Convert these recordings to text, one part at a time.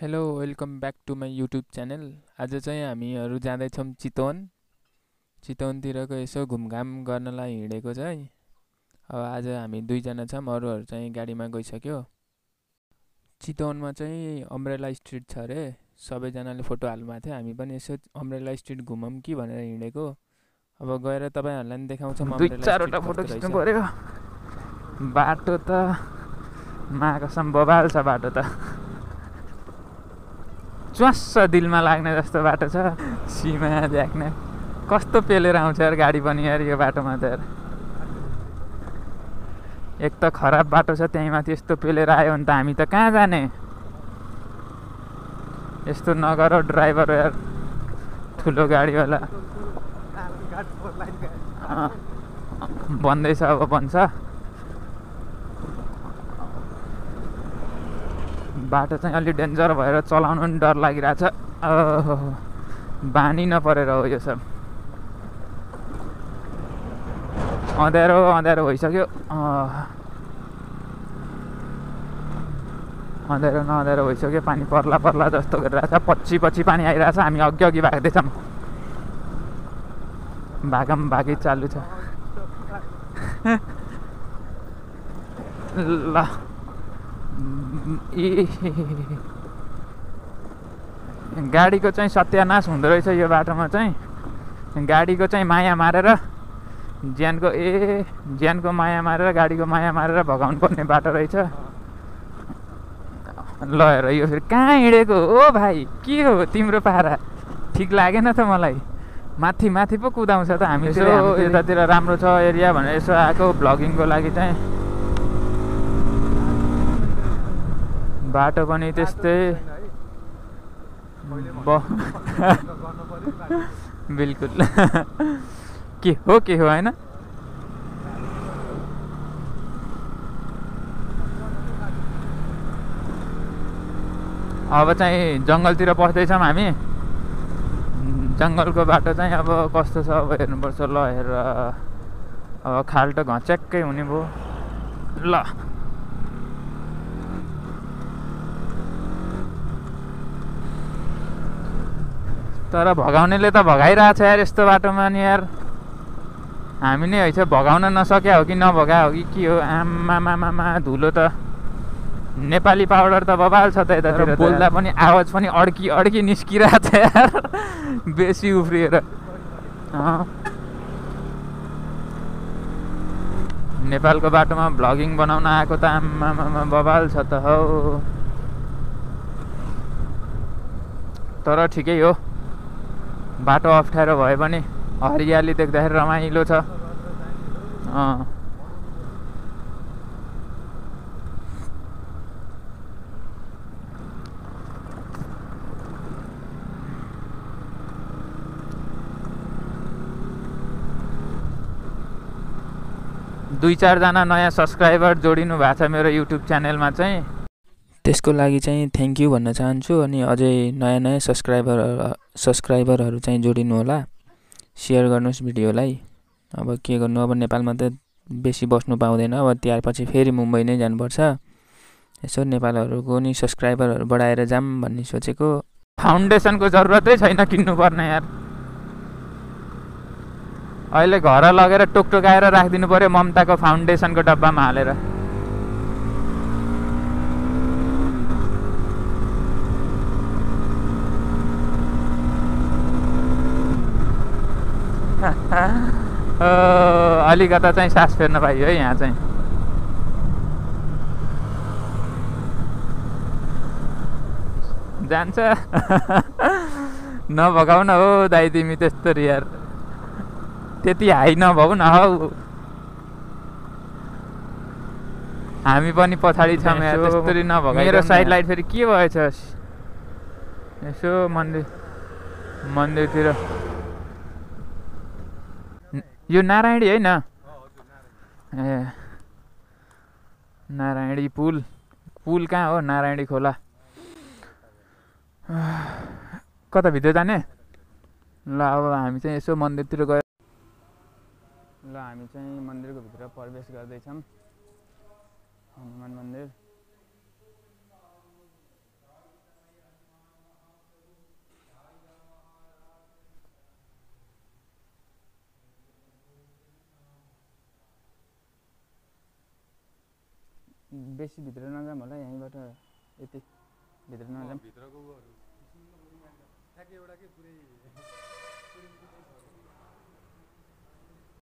Hello welcome back to my YouTube channel आज चाहिँ हामीहरू जाँदैछौँ चितवन। चितवनतिरको यसो घुमघाम गर्नलाई हिँडेको चाहिँ अब आज हामी दुईजना छौँ अरूहरू चाहिँ गाडीमा गइसक्यो। चितवनमा चाहिँ अम्ब्रेला स्ट्रिट छ अरे। सबैजनाले फोटो हाल्नुभएको थियो। हामी पनि यसो अम्ब्रेला स्ट्रिट घुमौँ कि भनेर हिँडेको। अब गएर तपाईँहरूलाई पनि देखाउँछौँ। पऱ्यो। बाटो त माकसम बबाल छ बाटो त। च्वास्स दिलमा लाग्ने जस्तो बाटो छ। सीमा देख्ने कस्तो पेलेर आउँछ यार गाडी पनि यार यो बाटोमा त यार। एक त खराब बाटो छ त्यहीँ माथि यस्तो पेलेर आयो भने त हामी त कहाँ जाने? यस्तो नगर ड्राइभर यार। ठुलो गाडीवाला। अँ, बन्दैछ अब बन्छ बाटो चाहिँ अलि डेन्जर भएर चलाउनु पनि डर लागिरहेछ। बानी नपरेर हो यो सब। अँध्यारो अँध्यारो भइसक्यो। अँध्यारो न अँध्यारो भइसक्यो। पानी पर्ला पर्ला जस्तो गरिरहेछ। पछि पछि पानी आइरहेछ। हामी अघि अघि भाग्दैछौँ। भागम भागी चालु छ। ल। ए गाडीको चाहिँ सत्यानाश हुँदो रहेछ यो बाटोमा चाहिँ। गाडीको चाहिँ माया मारेर ज्यानको ए ज्यानको माया मारेर गाडीको माया मारेर भगाउनु पर्ने बाटो रहेछ। ल हेर यो फेरि कहाँ हिँडेको ओ भाइ? के हो तिम्रो पारा? ठिक लागेन त मलाई। माथि माथि पो कुदाउँछ त हामी यसो यतातिर राम्रो छ एरिया भनेर यसो आएको भ्लगिङको लागि चाहिँ। बाटो पनि त्यस्तै। बिल्कुल। के हो के हो होइन? अब चाहिँ जङ्गलतिर पस्दैछौँ हामी। जङ्गलको बाटो चाहिँ अब कस्तो छ अब हेर्नुपर्छ ल हेर। अब खाल्टो घच्याक्कै हुने भयो। ल। तर भगाउनेले त भगाइरहेछ यार यस्तो बाटोमा नि यार। हामी नै है भगाउन नसक्या हो कि नभगा हो कि के हो? आमामामा धुलो त। नेपाली पाउडर त बबाल छ त यतातिर बोल्दा पनि आवाज पनि अड्की अड्की निस्किरहेको छ यार। बेसी उफ्रिएर। नेपालको बाटोमा भ्लगिङ बनाउन आएको त आमामामा बबाल छ त हौ। तर ठिकै हो। बाटो अप्ठ्यारो भए पनि हरियाली देख्दाखेरि रमाइलो छ। दुई चारजना नयाँ सब्सक्राइबर जोडिनु भएको छ मेरो युट्युब च्यानलमा चाहिँ। त्यसको लागि चाहिँ थ्याङ्क यू भन्न चाहन्छु अनि अझै नयाँ नयाँ सब्सक्राइबर सब्सक्राइबरहरू चाहिँ जोडिनु होला। सेयर गर्नुहोस् भिडियोलाई। अब के गर्नु? अब नेपालमा त बेसी बस्नु पाउँदैन। अब तिहारपछि फेरि मुम्बई नै जानुपर्छ। यसो नेपालहरूको नि सब्सक्राइबरहरू बढाएर जाऊँ भन्ने सोचेको। फाउन्डेसनको जरुरतै छैन किन्नुपर्ने यार। अहिले घर लगेर टोकटोकाएर राखिदिनु पऱ्यो ममताको फाउन्डेसनको डब्बामा हालेर। अलिकता चाहिँ सास फेर्न पाइयो है यहाँ चाहिँ। जान्छ। नभगाउ न हो दाइ तिमी त्यस्तो यार त्यति हाई नभऊ न हौ। हामी पनि पछाडि छौँ त्यस्तरी नभगाइ मेरो साइड लाइट फेरि के भएछ? यसो मन्दिर मन्दिरतिर। यो नारायणी होइन ए नारायणी पुल। पुल कहाँ हो? नारायणी खोला। कता भित्र जाने? ल अब हामी चाहिँ यसो मन्दिरतिर गयो। ल हामी चाहिँ मन्दिरको भित्र प्रवेश गर्दैछौँ। हनुमान मन्दिर। बेसी भित्र नजाऊँ होला यहीँबाट यति भित्र के पुरै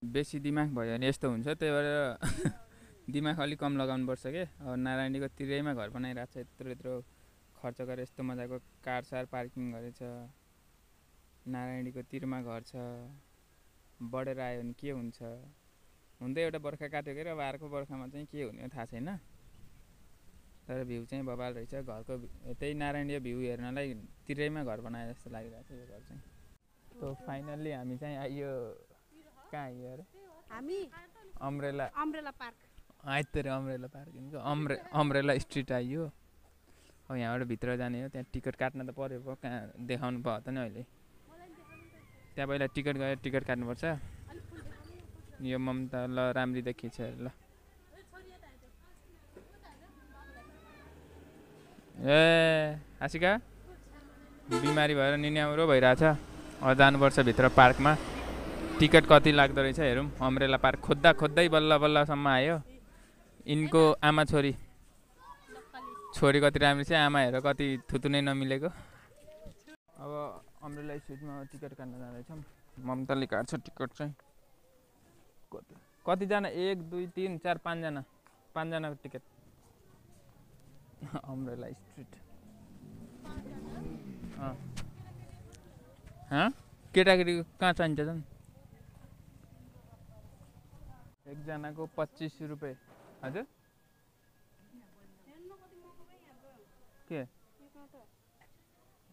बेसी दिमाग भयो भने यस्तो हुन्छ त्यही भएर दिमाग अलिक कम लगाउनु पर्छ क्या अब नारायणीको तिरैमा घर बनाइरहेको छ यत्रो यत्रो खर्च गरेर यस्तो मजाको कार सार पार्किङ गरेछ। नारायणीको तिरमा घर छ। बढेर आयो भने के हुन्छ? हुँदै एउटा बर्खा काट्यो कि अब अर्को बर्खामा चाहिँ के हुने थाहा छैन। तर भ्यू चाहिँ बबाल रहेछ घरको त्यही नारायणीय भ्यू हेर्नलाई तिरैमा घर बनाए जस्तो लागिरहेको छ यो घर चाहिँ। सो फाइनल्ली हामी चाहिँ आइयो कहाँ आइयो अरे? हामी? अम्ब्रेला। Umbrella park. आइतेर अम्ब्रेला पार्किङको अम्ब्रे अम्ब्रेला स्ट्रिट आइयो। अब यहाँबाट भित्र जाने हो त्यहाँ टिकट काट्न त पऱ्यो कहाँ देखाउनु भयो त नि अहिले। त्यहाँ पहिला टिकट गएर टिकट काट्नुपर्छ। यो ममता ल राम्री देखिन्छ ल। ए आशिका बिमारी भएर निन्याउरो भइरहेछ। अब जानुपर्छ भित्र पार्कमा। टिकट कति लाग्दो रहेछ हेरौँ। अम्ब्रेला पार्क खोज्दा खोज्दै बल्ल बल्लसम्म आयो। यिनको आमा छोरी। छोरी कति राम्रो छ आमा हेर कति थुतु नै नमिलेको। अब अम्ब्रेला स्ट्रिटमा टिकट काट्न जाँदैछौँ। ममताले काट्छ टिकट चाहिँ। कतिजना? एक दुई तिन चार पाँचजना। पाँचजनाको टिकट। Umbrella street. केटाकेटीको कहाँ चाहिन्छ झन् एकजनाको पच्चिस रुपियाँ हजुर? के?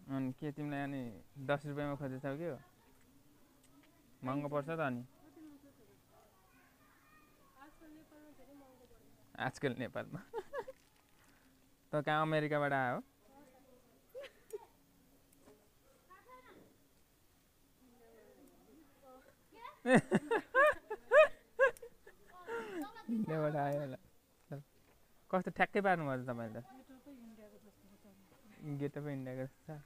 अनि के तिमीलाई अनि दस रुपियाँमा खोजेछौ के महँगो पर्छ त अनि। आजकल नेपालमा। त कहाँ अमेरिकाबाट आयो? इन्डियाबाट आयो होला। कस्तो ठ्याक्कै पार्नुभयो तपाईँले त। गेट अफ इन्डियाको जस्तो छ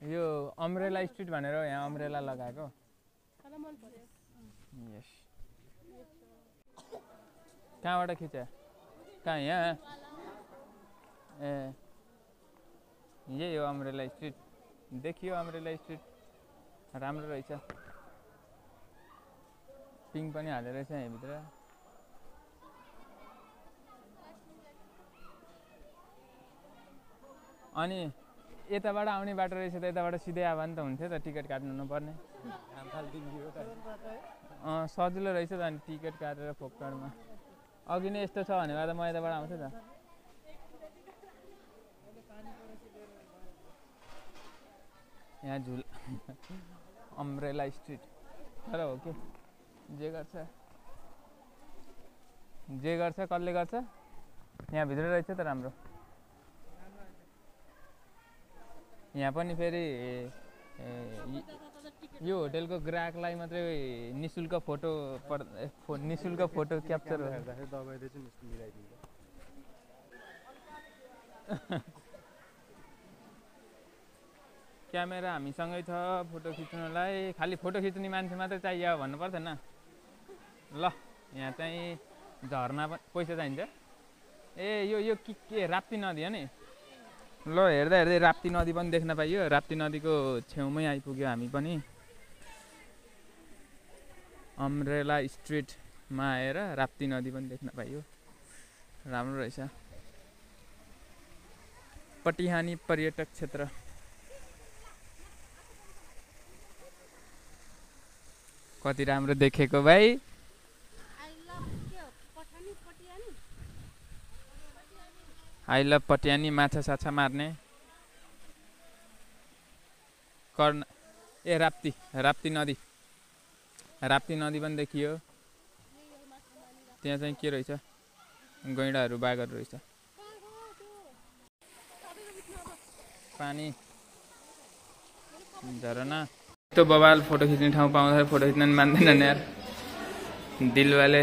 यो अम्ब्रेला स्ट्रिट भनेर यहाँ अम्ब्रेला लगाएको। यस। कहाँबाट खिच्यो? कहाँ यहाँ? ए यही हो अम्ब्रेला स्ट्रिट। देखियो अम्ब्रेला स्ट्रिट। राम्रो रहेछ। पिङ पनि हालेर रहेछ यहाँभित्र। अनि यताबाट आउने बाटो रहेछ त यताबाट सिधै आयो भने त हुन्थ्यो त टिकट काट्नु नपर्ने। सजिलो रहेछ त अनि टिकट काटेर फोक्टरमा। अघि नै यस्तो छ भने त म यताबाट आउँछु त। यहाँ झुल अम्ब्रेला स्ट्रिट। तर हो कि? जे गर्छ। जे गर्छ कसले गर्छ? यहाँभित्र रहेछ त राम्रो। यहाँ पनि फेरि य- होटेलको ग्राहकलाई मात्रै नि शुल्क फोटो नि शुल्क फोटो क्याप्चर क्यामेरा हामीसँगै छ फोटो खिच्नुलाई। खालि फोटो खिच्ने मान्छे मात्रै चाहियो भन्नु पर्दैन। ल यहाँ चाहिँ झर्ना पैसा चाहिन्छ। ए यो यो के राप्ती नदी हो नि? ल हेर्दा हेर्दै राप्ती नदी पनि देख्न पाइयो। राप्ती नदीको छेउमै आइपुग्यो हामी पनि। अम्ब्रेला स्ट्रिटमा आएर राप्ती नदी पनि देख्न पाइयो। राम्रो रहेछ। पटिहानी पर्यटक क्षेत्र। कति राम्रो देखेको भाइ आई लभ के हो पठानी पटियानी आई लभ पटियानी माछा साछा मार्ने। कर्ण ए राप्ती राप्ती नदी। राप्ती नदी पनि देखियो। त्यहाँ चाहिँ के रहेछ? गैँडाहरू बाघहरू रहेछ। पानी। झरना। यस्तो बबाल फोटो खिच्ने ठाउँ पाउँदाखेरि फोटो खिच्न मान्दैनन् यार। दिलवाले।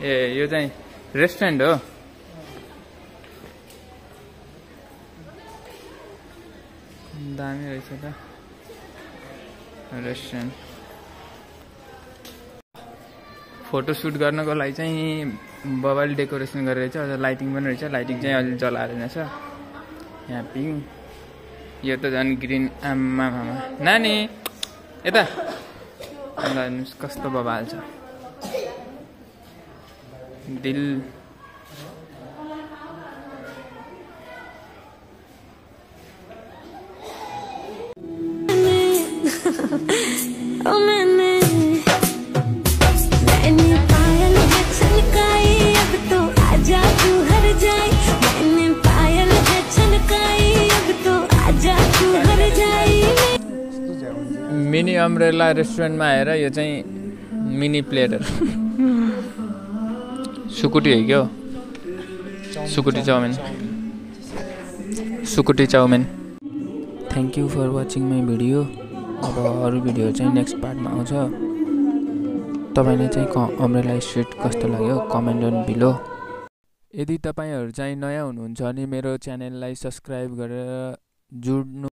ए यो चाहिँ रेस्टुरेन्ट हो। दामी रहेछ त रेस्टुरेन्ट फोटोसुट गर्नको लागि चाहिँ बबाले डेकोरेसन गरेर रहेछ अझ लाइटिङ पनि रहेछ लाइटिङ चाहिँ अलि जलाएर रहेछ यहाँ पिङ यो त झन् ग्रिन मामा नानी यता अन्त हेर्नुहोस् कस्तो बबाल छ दिल अम्ब्रेला रेस्टुरेन्टमा आएर यो चाहिँ मिनी प्लेटर। सुकुटी हो क्या सुकुटी chowmein. सुकुटी chowmein. Thank you for watching my video अब अरू भिडियो चाहिँ नेक्स्ट पार्टमा आउँछ। तपाईँलाई चाहिँ क अम्ब्रेला स्ट्रिट कस्तो लाग्यो? कमेन्ट अन बिलो यदि तपाईँहरू चाहिँ नयाँ हुनुहुन्छ भने मेरो च्यानललाई सब्सक्राइब गरेर जुड्नु